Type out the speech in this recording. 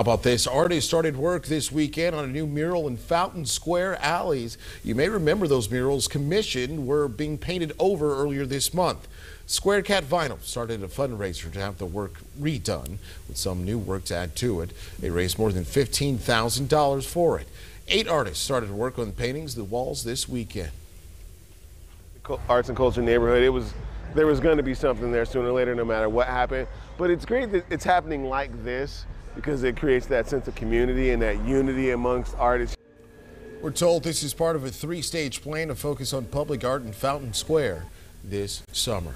About this? Artists started work this weekend on a new mural in Fountain Square alleys. You may remember those murals commissioned were being painted over earlier this month. Square Cat Vinyl started a fundraiser to have the work redone with some new work to add to it. They raised more than $15,000 for it. Eight artists started work on the paintings, the walls this weekend. Arts and culture neighborhood. It was there was going to be something there sooner or later, no matter what happened. But it's great that it's happening like this because it creates that sense of community and that unity amongst artists. We're told this is part of a three-stage plan to focus on public art in Fountain Square this summer.